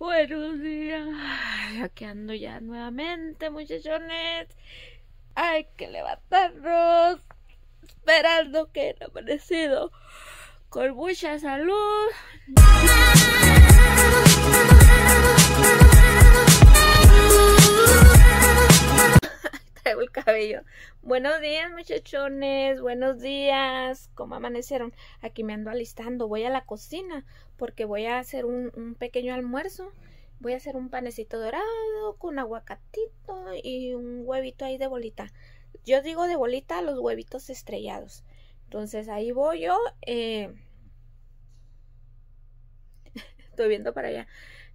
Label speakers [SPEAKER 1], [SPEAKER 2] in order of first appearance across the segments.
[SPEAKER 1] Buenos días. Aquí ando ya nuevamente, muchachones. Hay que levantarnos. Esperando que el amanecido con mucha salud. Traigo el cabello. Buenos días, muchachones. Buenos días. ¿Cómo amanecieron? Aquí me ando alistando. Voy a la cocina porque voy a hacer un, un pequeño almuerzo. Voy a hacer un panecito dorado con aguacatito y un huevito ahí de bolita. Yo digo de bolita los huevitos estrellados. Entonces ahí voy yo. Eh... Estoy viendo para allá.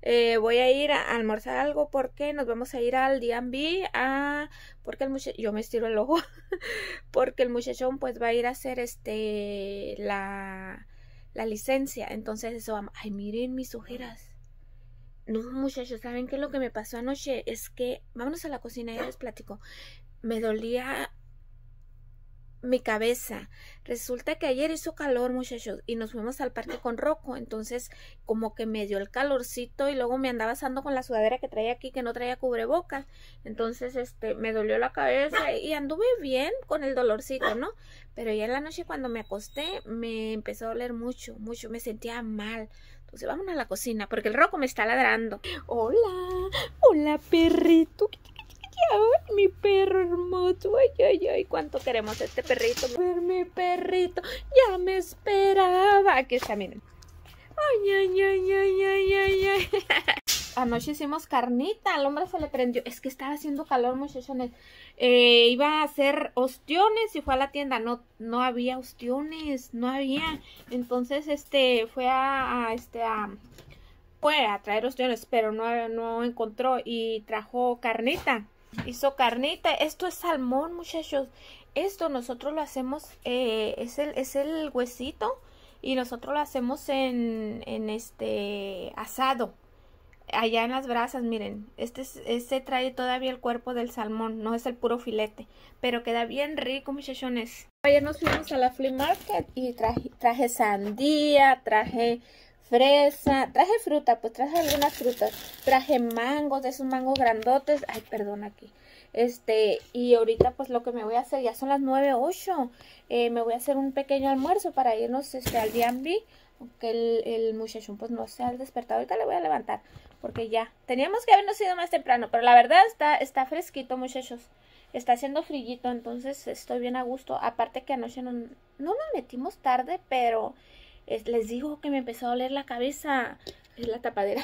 [SPEAKER 1] Eh, voy a ir a almorzar algo porque nos vamos a ir al D&B a porque el muchacho yo me estiro el ojo porque el muchachón pues va a ir a hacer este la la licencia. Entonces eso ay miren mis ojeras. No muchachos saben qué es lo que me pasó anoche es que vámonos a la cocina y les platico. Me dolía mi cabeza. Resulta que ayer hizo calor, muchachos, y nos fuimos al parque con Rocco. Entonces, como que me dio el calorcito y luego me andaba asando con la sudadera que traía aquí, que no traía cubrebocas. Entonces, este, me dolió la cabeza y anduve bien con el dolorcito, ¿no? Pero ya en la noche cuando me acosté, me empezó a doler mucho, mucho. Me sentía mal. Entonces, vamos a la cocina, porque el Rocco me está ladrando. Hola, hola, perrito. Ay, mi perro hermoso. Ay, ay, ay, cuánto queremos este perrito. Mi perrito. Ya me esperaba. Aquí está, miren. Ay, ay, ay, ay, ay, ay, ay. Anoche hicimos carnita. Al hombre se le prendió. Es que estaba haciendo calor, muchachones. Eh, iba a hacer ostiones y fue a la tienda. No, no había ostiones. No había. Entonces, este, fue a, a este, a fue a traer ostiones, pero no, no encontró y trajo carnita hizo carnita. Esto es salmón, muchachos. Esto nosotros lo hacemos, eh, es, el, es el huesito y nosotros lo hacemos en, en este asado. Allá en las brasas, miren, este, este trae todavía el cuerpo del salmón, no es el puro filete, pero queda bien rico, muchachones. Ayer nos fuimos a la flea market y traje, traje sandía, traje fresa, traje fruta, pues traje algunas frutas, traje mangos, de esos mangos grandotes, ay, perdón aquí, este, y ahorita pues lo que me voy a hacer, ya son las 9, 8, eh, me voy a hacer un pequeño almuerzo para irnos este, al D&B, aunque el, el muchachón pues no se ha despertado, ahorita le voy a levantar, porque ya, teníamos que habernos ido más temprano, pero la verdad está, está fresquito muchachos, está haciendo frillito, entonces estoy bien a gusto, aparte que anoche no, no nos metimos tarde, pero les digo que me empezó a doler la cabeza. Es la tapadera.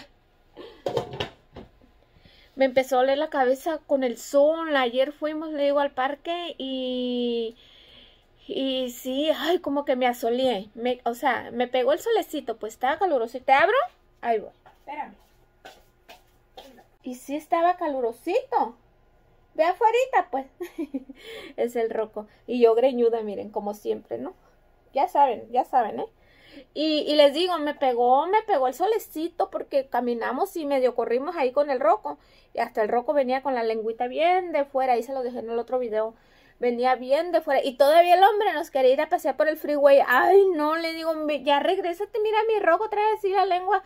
[SPEAKER 1] Me empezó a doler la cabeza con el sol. Ayer fuimos, le digo, al parque y... Y sí, ay, como que me asolé. Me, o sea, me pegó el solecito, pues estaba caluroso. ¿Te abro? Ahí voy. Espérame. Y sí estaba calurosito. Ve afuera, pues. es el roco. Y yo greñuda, miren, como siempre, ¿no? Ya saben, ya saben, ¿eh? Y, les digo, me pegó, me pegó el solecito porque caminamos y medio corrimos ahí con el roco. Y hasta el roco venía con la lengüita bien de fuera, ahí se lo dejé en el otro video. Venía bien de fuera. Y todavía el hombre nos quería ir a pasear por el freeway. Ay, no, le digo, ya regrésate, mira mi roco, trae así la lengua.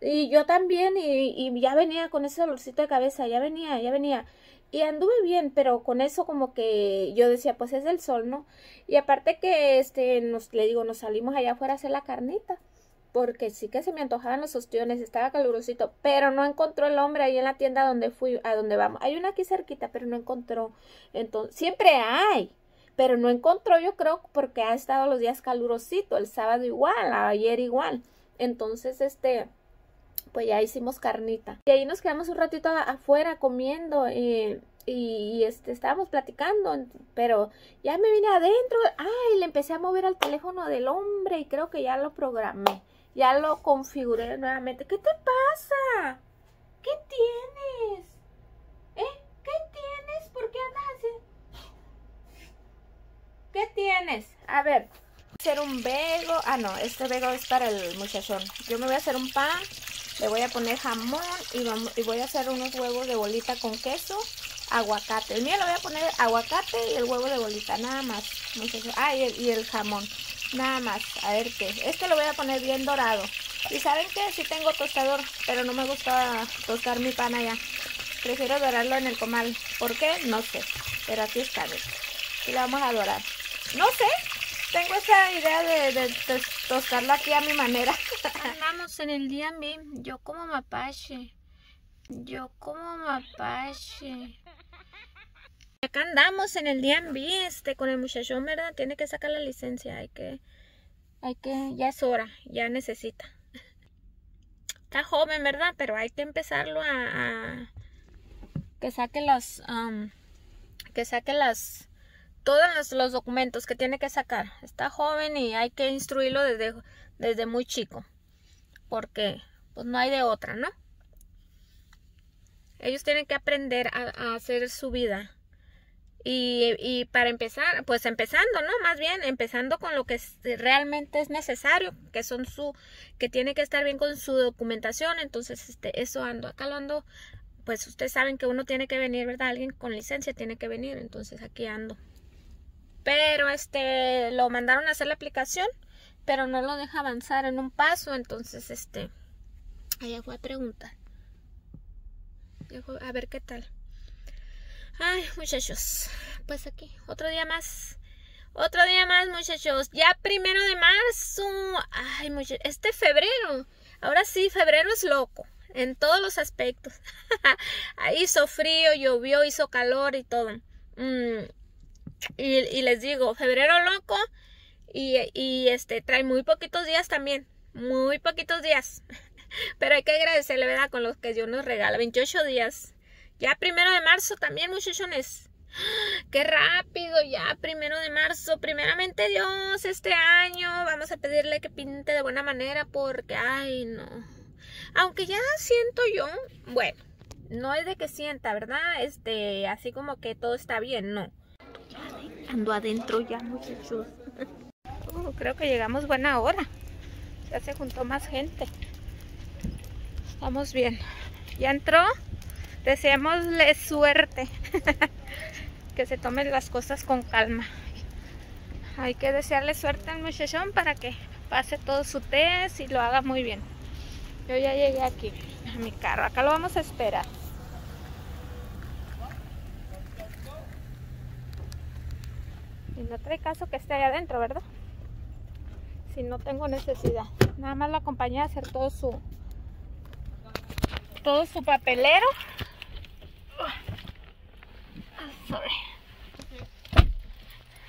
[SPEAKER 1] Y yo también, y, y ya venía con ese dolorcito de cabeza, ya venía, ya venía y anduve bien, pero con eso como que yo decía, pues es del sol, ¿no? Y aparte que, este, nos, le digo, nos salimos allá afuera a hacer la carnita, porque sí que se me antojaban los ostiones, estaba calurosito, pero no encontró el hombre ahí en la tienda donde fui, a donde vamos. Hay una aquí cerquita, pero no encontró. Entonces, siempre hay, pero no encontró, yo creo, porque ha estado los días calurosito, el sábado igual, ayer igual. Entonces, este, pues ya hicimos carnita. Y ahí nos quedamos un ratito afuera comiendo eh, y, este, estábamos platicando, pero ya me vine adentro, ay, le empecé a mover al teléfono del hombre y creo que ya lo programé, ya lo configuré nuevamente. ¿Qué te pasa? ¿Qué tienes? ¿Eh? ¿Qué tienes? ¿Por qué andas así? ¿Qué tienes? A ver, hacer un vego. Ah, no, este vego es para el muchachón. Yo me voy a hacer un pan le voy a poner jamón y, voy a hacer unos huevos de bolita con queso, aguacate. El mío le voy a poner aguacate y el huevo de bolita, nada más. Ah, y el, jamón, nada más. A ver qué. Este lo voy a poner bien dorado. Y saben que sí tengo tostador, pero no me gusta tostar mi pan allá. Prefiero dorarlo en el comal. ¿Por qué? No sé. Pero aquí está, Y lo vamos a dorar. No sé. Tengo esa idea de, de, tostarlo aquí a mi manera. Andamos en el día Yo como mapache. Yo como mapache. Acá andamos en el DMV, este, con el muchachón, ¿verdad? Tiene que sacar la licencia, hay que, hay que, ya es hora, ya necesita. Está joven, ¿verdad? Pero hay que empezarlo a, que saque los, um, que saque las, todos los, documentos que tiene que sacar. Está joven y hay que instruirlo desde, desde muy chico, porque, pues no hay de otra, ¿no? Ellos tienen que aprender a, hacer su vida. Y, y, para empezar, pues empezando, ¿no? Más bien, empezando con lo que realmente es necesario, que son su, que tiene que estar bien con su documentación. Entonces, este, eso ando, acá lo ando, pues ustedes saben que uno tiene que venir, ¿verdad? Alguien con licencia tiene que venir, entonces aquí ando. Pero este, lo mandaron a hacer la aplicación, pero no lo deja avanzar en un paso, entonces este, allá fue a preguntar a ver qué tal. Ay, muchachos. Pues aquí, otro día más. Otro día más, muchachos. Ya primero de marzo. Ay, muchachos. Este febrero. Ahora sí, febrero es loco. En todos los aspectos. hizo frío, llovió, hizo calor y todo. Mm, y, les digo, febrero loco. Y, y este trae muy poquitos días también. Muy poquitos días. Pero hay que agradecerle, ¿verdad? Con los que Dios nos regala. 28 días. Ya primero de marzo también, muchachones. ¡Qué rápido! Ya primero de marzo. Primeramente Dios, este año vamos a pedirle que pinte de buena manera porque, ay, no. Aunque ya siento yo, bueno, no es de que sienta, ¿verdad? Este, así como que todo está bien, no. Ando adentro ya, muchachos. Uh, creo que llegamos buena hora. Ya se juntó más gente. Vamos bien. Ya entró. Deseémosle suerte. que se tomen las cosas con calma. Hay que desearle suerte al muchachón para que pase todo su test y lo haga muy bien. Yo ya llegué aquí a mi carro. Acá lo vamos a esperar. No trae caso que esté allá adentro, ¿verdad? Si no tengo necesidad. Nada más lo acompañé a hacer todo su, todo su papelero.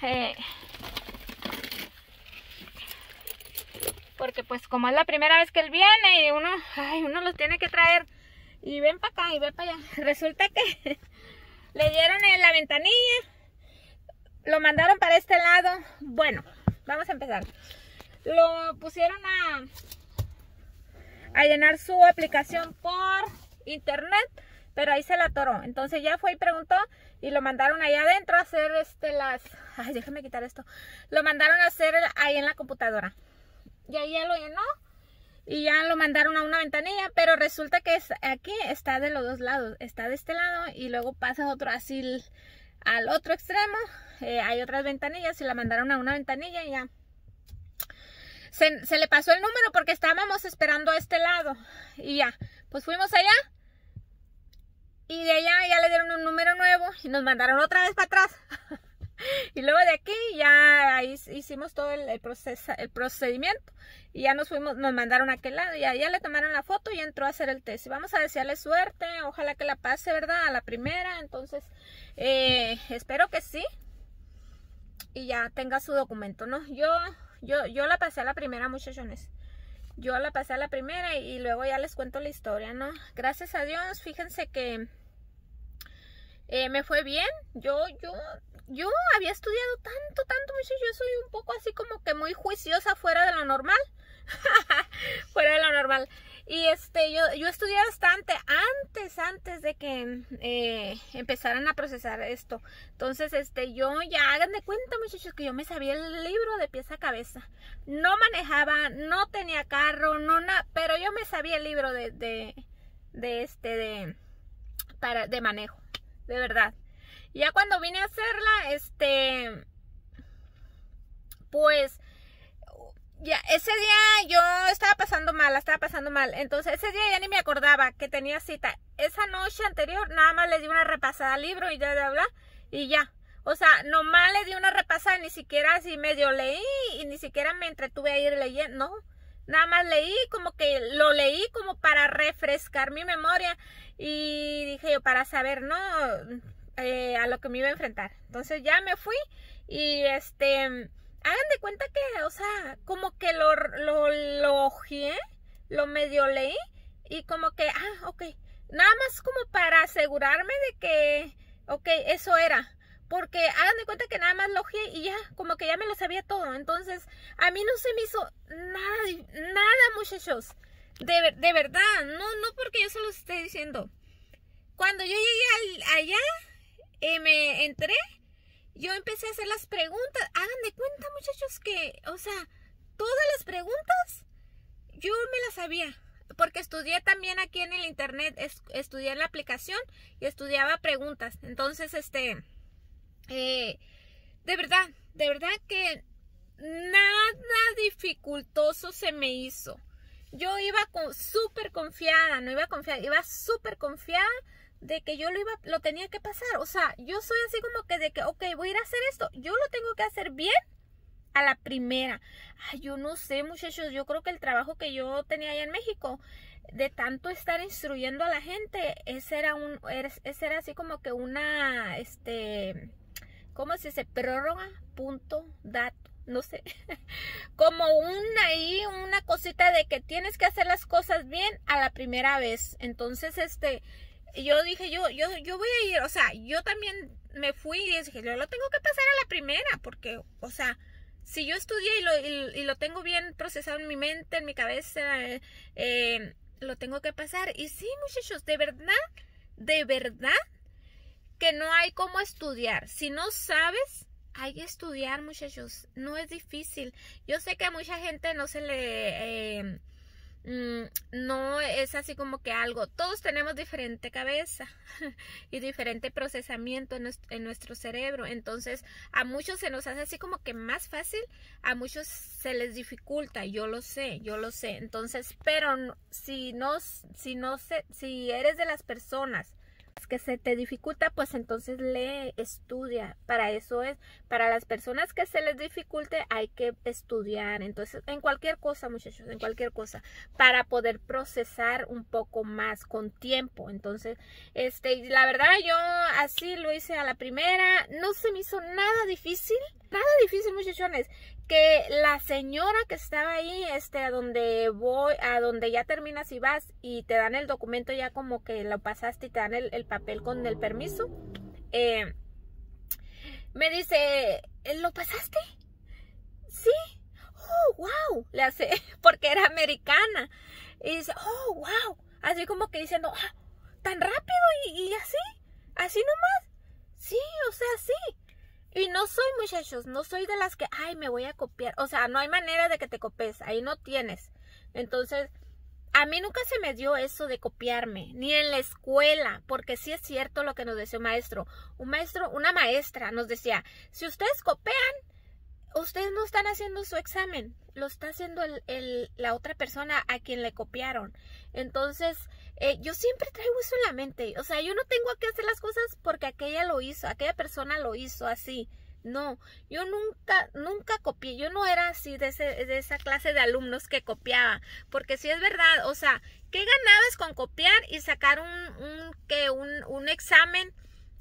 [SPEAKER 1] Eh, porque pues como es la primera vez que él viene y uno, ay, uno los tiene que traer y ven para acá y ven para allá. Resulta que le dieron en la ventanilla, lo mandaron para este lado. Bueno, vamos a empezar. Lo pusieron a a llenar su aplicación por internet, pero ahí se la atoró. Entonces ya fue y preguntó y lo mandaron ahí adentro a hacer este las... Ay, déjame quitar esto. Lo mandaron a hacer ahí en la computadora. Y ahí ya lo llenó y ya lo mandaron a una ventanilla, pero resulta que aquí está de los dos lados. Está de este lado y luego pasa otro así al otro extremo. Eh, hay otras ventanillas y la mandaron a una ventanilla y ya se, le pasó el número porque estábamos esperando a este lado. Y ya, pues fuimos allá. Y de allá ya le dieron un número nuevo y nos mandaron otra vez para atrás. y luego de aquí ya hicimos todo el, el procedimiento. Y ya nos fuimos, nos mandaron a aquel lado. Y ya, le tomaron la foto y entró a hacer el test. Y vamos a desearle suerte. Ojalá que la pase, ¿verdad? A la primera. Entonces, eh, espero que sí. Y ya tenga su documento, ¿no? Yo yo, yo la pasé a la primera, muchachones. Yo la pasé a la primera y, luego ya les cuento la historia, ¿no? Gracias a Dios, fíjense que eh, me fue bien. Yo, yo, yo había estudiado tanto, tanto, muchachos. Yo soy un poco así como que muy juiciosa fuera de lo normal. fuera de lo normal. Y este, yo, yo estudié bastante antes, antes de que eh, empezaran a procesar esto. Entonces, este, yo ya hagan de cuenta, muchachos, que yo me sabía el libro de pieza a cabeza. No manejaba, no tenía carro, no nada, pero yo me sabía el libro de, de, de este, de, para, de manejo, de verdad. Ya cuando vine a hacerla, este, pues ya, ese día yo estaba pasando mal, estaba pasando mal. Entonces, ese día ya ni me acordaba que tenía cita. Esa noche anterior, nada más le di una repasada al libro y ya de hablar, y ya. O sea, nomás le di una repasada, ni siquiera así medio leí y ni siquiera me entretuve a ir leyendo, no. Nada más leí, como que lo leí como para refrescar mi memoria y dije yo, para saber, ¿no? Eh, a lo que me iba a enfrentar. Entonces ya me fui y este hagan de cuenta que, o sea, como que lo, lo, lo lo medio leí y como que, ah, ok, nada más como para asegurarme de que, ok, eso era. Porque hagan de cuenta que nada más lo y ya, como que ya me lo sabía todo. Entonces, a mí no se me hizo nada, nada, muchachos. De, de verdad, no, no porque yo se los esté diciendo. Cuando yo llegué allá, eh, me entré yo empecé a hacer las preguntas. Hagan de cuenta, muchachos, que, o sea, todas las preguntas yo me las sabía. Porque estudié también aquí en el internet, estudié en la aplicación y estudiaba preguntas. Entonces, este, eh, de verdad, de verdad que nada dificultoso se me hizo. Yo iba súper confiada, no iba confiada, iba súper confiada de que yo lo iba, lo tenía que pasar. O sea, yo soy así como que de que, ok, voy a ir a hacer esto. Yo lo tengo que hacer bien a la primera. Ay, yo no sé, muchachos. Yo creo que el trabajo que yo tenía allá en México, de tanto estar instruyendo a la gente, ese era un, ese era así como que una, este, ¿cómo se dice? Prórroga, punto, dato no sé, como una ahí, una cosita de que tienes que hacer las cosas bien a la primera vez. Entonces, este, yo dije, yo, yo, yo voy a ir, o sea, yo también me fui y dije, yo lo tengo que pasar a la primera, porque, o sea, si yo estudié y lo, y, lo tengo bien procesado en mi mente, en mi cabeza, eh, lo tengo que pasar. Y sí, muchachos, de verdad, de verdad que no hay cómo estudiar. Si no sabes, hay que estudiar, muchachos. No es difícil. Yo sé que a mucha gente no se le... Eh, no es así como que algo, todos tenemos diferente cabeza y diferente procesamiento en nuestro, cerebro, entonces a muchos se nos hace así como que más fácil, a muchos se les dificulta, yo lo sé, yo lo sé, entonces, pero si no, si no sé, si eres de las personas que se te dificulta, pues entonces lee, estudia. Para eso es, para las personas que se les dificulte hay que estudiar. Entonces, en cualquier cosa, muchachos, en cualquier cosa, para poder procesar un poco más con tiempo. Entonces, este, la verdad yo así lo hice a la primera, no se me hizo nada difícil, nada difícil, muchachones que la señora que estaba ahí, este, a donde voy, a donde ya terminas y vas y te dan el documento ya como que lo pasaste y te dan el, papel con el permiso, eh, me dice, ¿lo pasaste? Sí. Oh, wow. Le hace, porque era americana. Y dice, oh, wow. Así como que diciendo, ah, tan rápido y, y así, así nomás. Sí, o sea, sí. Y no soy, muchachos, no soy de las que, ay, me voy a copiar. O sea, no hay manera de que te copies, ahí no tienes. Entonces, a mí nunca se me dio eso de copiarme, ni en la escuela, porque sí es cierto lo que nos decía un maestro. Un maestro, una maestra nos decía, si ustedes copian, ustedes no están haciendo su examen, lo está haciendo el, la otra persona a quien le copiaron. Entonces, eh, yo siempre traigo eso en la mente. O sea, yo no tengo que hacer las cosas porque aquella lo hizo, aquella persona lo hizo así. No, yo nunca, nunca copié. Yo no era así de, ese, de esa clase de alumnos que copiaba. Porque si es verdad, o sea, ¿qué ganabas con copiar y sacar un, un, que un, un examen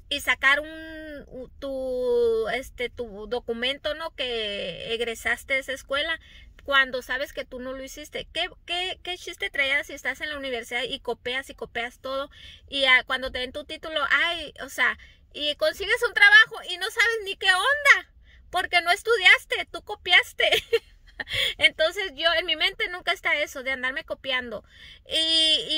[SPEAKER 1] y sacar un tu este tu documento no que egresaste de esa escuela cuando sabes que tú no lo hiciste. ¿Qué, qué, qué chiste traías si estás en la universidad y copias y copias todo? Y cuando te den tu título, ay, o sea, y consigues un trabajo y no sabes ni qué onda, porque no estudiaste, tú copiaste. Entonces yo en mi mente nunca está eso de andarme copiando. Y,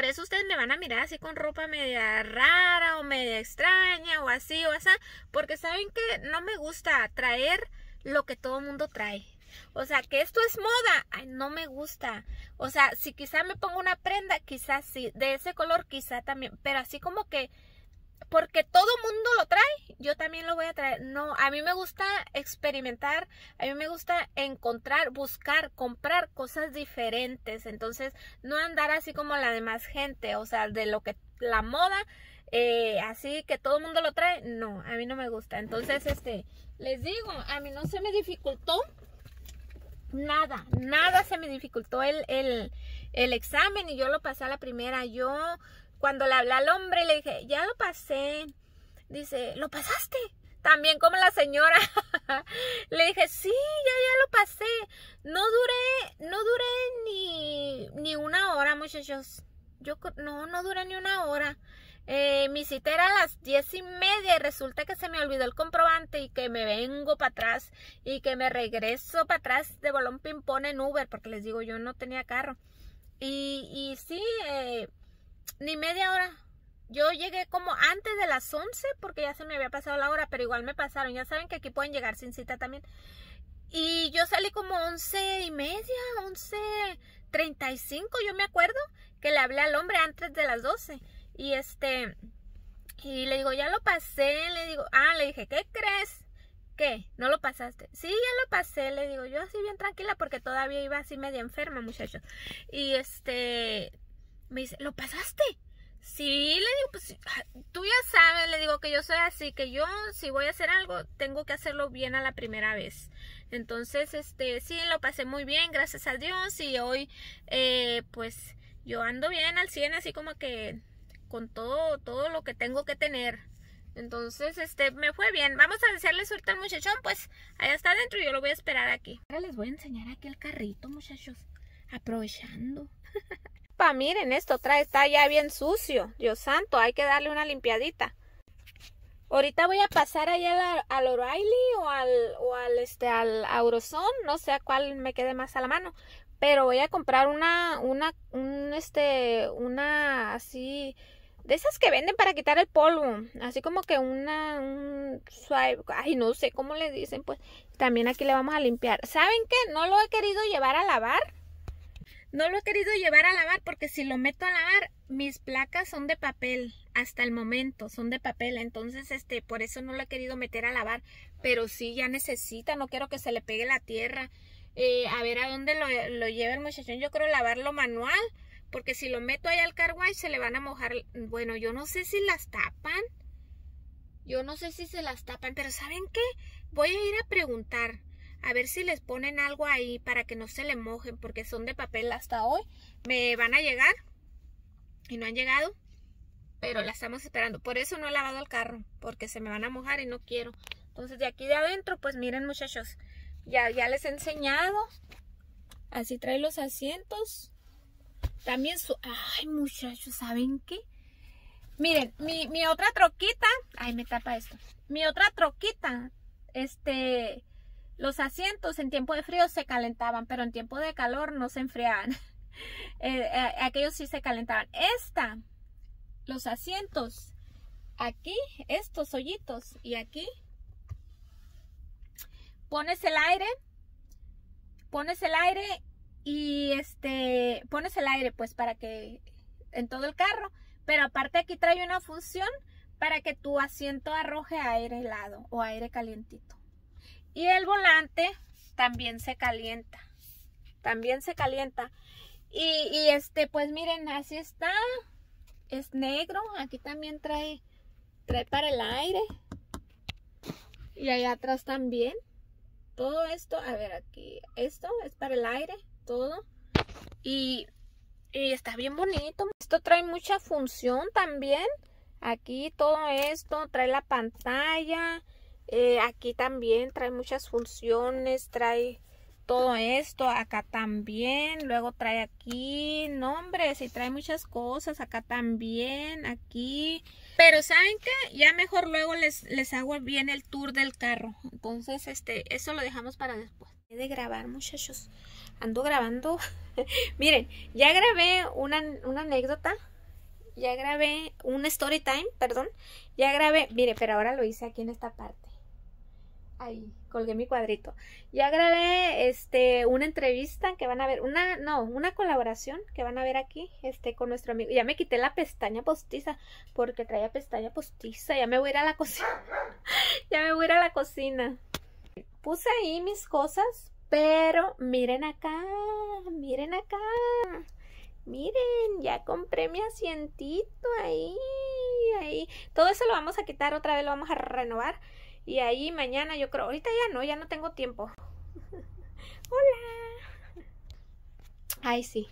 [SPEAKER 1] por eso ustedes me van a mirar así con ropa media rara o media extraña o así o así, porque saben que no me gusta traer lo que todo mundo trae. O sea, que esto es moda, ay, no me gusta. O sea, si quizá me pongo una prenda, quizás sí, de ese color quizá también, pero así como que porque todo mundo lo trae, yo también lo voy a traer. No, a mí me gusta experimentar, a mí me gusta encontrar, buscar, comprar cosas diferentes. Entonces, no andar así como la demás gente, o sea, de lo que la moda, eh, así que todo el mundo lo trae, no, a mí no me gusta. Entonces, este, les digo, a mí no se me dificultó nada, nada se me dificultó el, el, el examen y yo lo pasé a la primera. Yo cuando le hablé al hombre, le dije, ya lo pasé. Dice, ¿lo pasaste? También como la señora. le dije, sí, ya, ya lo pasé. No duré, no duré ni, ni una hora, muchachos. Yo no, no duré ni una hora. Eh, mi cita era a las diez y media y resulta que se me olvidó el comprobante y que me vengo para atrás y que me regreso para atrás de Bolón Pimpón en Uber porque les digo yo no tenía carro. Y, y sí, eh, ni media hora. Yo llegué como antes de las 11 porque ya se me había pasado la hora, pero igual me pasaron. Ya saben que aquí pueden llegar sin cita también. Y yo salí como once y media, once treinta y cinco, yo me acuerdo que le hablé al hombre antes de las 12. Y este, y le digo, ya lo pasé, le digo, ah, le dije, ¿qué crees? ¿Qué? ¿No lo pasaste? Sí, ya lo pasé, le digo, yo así bien tranquila porque todavía iba así media enferma, muchachos. Y este, me dice, ¿lo pasaste? Sí, le digo, pues ah, tú ya sabes, le digo que yo soy así, que yo si voy a hacer algo, tengo que hacerlo bien a la primera vez. Entonces, este, sí, lo pasé muy bien, gracias a Dios, y hoy, eh, pues, yo ando bien al 100, así como que con todo, todo lo que tengo que tener. Entonces, este, me fue bien. Vamos a desearle suerte al muchachón, pues, allá está adentro y yo lo voy a esperar aquí. Ahora les voy a enseñar aquí el carrito, muchachos, aprovechando. miren, esto trae, está ya bien sucio. Dios santo, hay que darle una limpiadita. Ahorita voy a pasar allá al, O'Reilly o al, o al, este, al no sé a cuál me quede más a la mano. Pero voy a comprar una, una, un, este, una así, de esas que venden para quitar el polvo. Así como que una, un ay, no sé cómo le dicen, pues. También aquí le vamos a limpiar. ¿Saben qué? No lo he querido llevar a lavar no lo he querido llevar a lavar porque si lo meto a lavar, mis placas son de papel hasta el momento, son de papel. Entonces, este, por eso no lo he querido meter a lavar. Pero sí, ya necesita, no quiero que se le pegue la tierra. Eh, a ver a dónde lo, lo lleva el muchachón. Yo creo lavarlo manual. Porque si lo meto ahí al carwash se le van a mojar. Bueno, yo no sé si las tapan. Yo no sé si se las tapan. Pero ¿saben qué? Voy a ir a preguntar a ver si les ponen algo ahí para que no se le mojen porque son de papel hasta hoy. Me van a llegar y no han llegado, pero la estamos esperando. Por eso no he lavado el carro, porque se me van a mojar y no quiero. Entonces de aquí de adentro, pues miren muchachos, ya, ya les he enseñado. Así trae los asientos. También su... Ay muchachos, ¿saben qué? Miren, mi, mi otra troquita... Ay, me tapa esto. Mi otra troquita, este los asientos en tiempo de frío se calentaban, pero en tiempo de calor no se enfriaban. Eh, eh, aquellos sí se calentaban. Esta, los asientos, aquí, estos hoyitos y aquí, pones el aire, pones el aire y este, pones el aire pues para que en todo el carro, pero aparte aquí trae una función para que tu asiento arroje aire helado o aire calientito. Y el volante también se calienta. También se calienta. Y, este, pues miren, así está. Es negro. Aquí también trae, trae para el aire. Y allá atrás también. Todo esto, a ver aquí, esto es para el aire, todo. Y, y está bien bonito. Esto trae mucha función también. Aquí todo esto, trae la pantalla. Eh, aquí también trae muchas funciones, trae todo esto, acá también, luego trae aquí, nombres y trae muchas cosas, acá también, aquí. Pero ¿saben qué? Ya mejor luego les, les hago bien el tour del carro. Entonces, este, eso lo dejamos para después. De grabar, muchachos. Ando grabando. Miren, ya grabé una, una anécdota. Ya grabé un story time, perdón. Ya grabé, mire, pero ahora lo hice aquí en esta parte ahí colgué mi cuadrito. Ya grabé este una entrevista que van a ver, una no, una colaboración que van a ver aquí, este con nuestro amigo. Ya me quité la pestaña postiza porque traía pestaña postiza. Ya me voy a ir a la cocina. ya me voy a ir a la cocina. Puse ahí mis cosas, pero miren acá, miren acá. Miren, ya compré mi asientito ahí, ahí. Todo eso lo vamos a quitar, otra vez lo vamos a renovar. Y ahí mañana yo creo, ahorita ya no, ya no tengo tiempo. Hola. Ay, sí.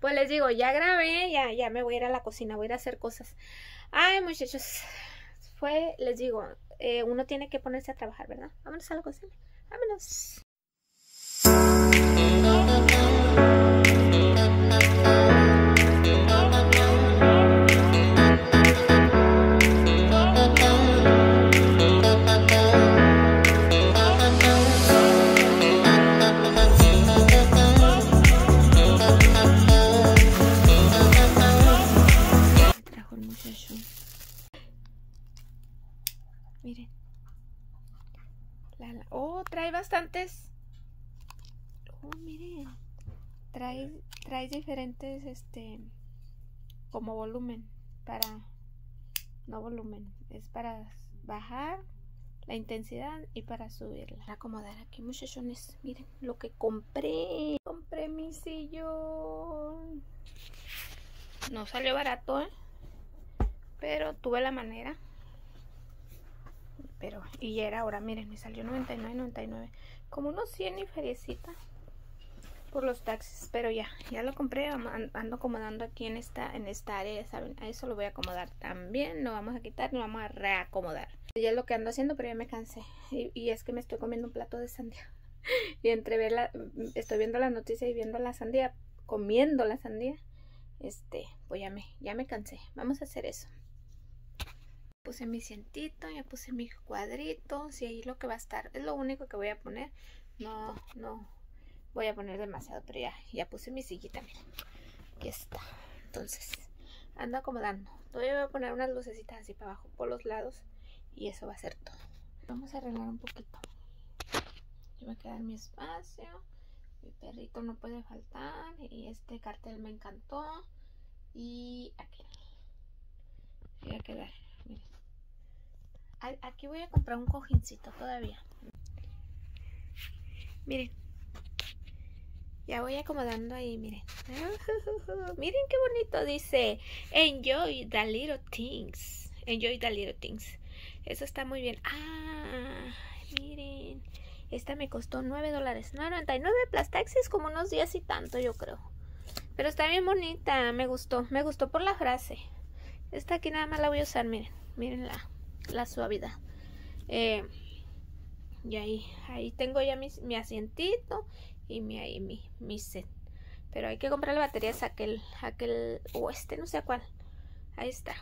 [SPEAKER 1] Pues les digo, ya grabé, ya, ya me voy a ir a la cocina, voy a ir a hacer cosas. Ay, muchachos, fue, les digo, eh, uno tiene que ponerse a trabajar, ¿verdad? Vámonos a la cocina. Vámonos. Oh, trae bastantes. Oh, miren. Trae, trae diferentes, este, como volumen. Para, no volumen, es para bajar la intensidad y para subirla. Para acomodar aquí, muchachones. Miren lo que compré. Compré mi sillón. No salió barato, ¿eh? Pero tuve la manera pero y era ahora miren me salió 99.99 como unos 100 y feriecita por los taxis pero ya ya lo compré ando acomodando aquí en esta en esta área saben a eso lo voy a acomodar también no vamos a quitar no vamos a reacomodar. Ya es lo que ando haciendo pero ya me cansé y, es que me estoy comiendo un plato de sandía y entre verla estoy viendo la noticia y viendo la sandía comiendo la sandía este pues ya me ya me cansé vamos a hacer eso puse mi cientito, ya puse mi cuadritos y ahí lo que va a estar. Es lo único que voy a poner. No, no voy a poner demasiado, pero ya, ya puse mi sillita, miren. Aquí está. Entonces, ando acomodando. Todavía voy a poner unas lucecitas así para abajo por los lados y eso va a ser todo. Vamos a arreglar un poquito. Yo voy a quedar mi espacio. Mi perrito no puede faltar. Y este cartel me encantó. Y aquí. Voy a quedar. Aquí voy a comprar un cojincito todavía. Miren. Ya voy acomodando ahí, miren. miren qué bonito dice. Enjoy the little things. Enjoy the little things. Eso está muy bien. Ah, miren. Esta me costó 9 dólares. 99 plus taxis como unos días y tanto, yo creo. Pero está bien bonita. Me gustó. Me gustó por la frase. Esta aquí nada más la voy a usar, miren. Miren la suavidad. Eh, y ahí, ahí tengo ya mi asientito y mi, ahí, mi, mi set. Pero hay que comprar la batería, aquel, aquel, o este, no sé cuál. Ahí está.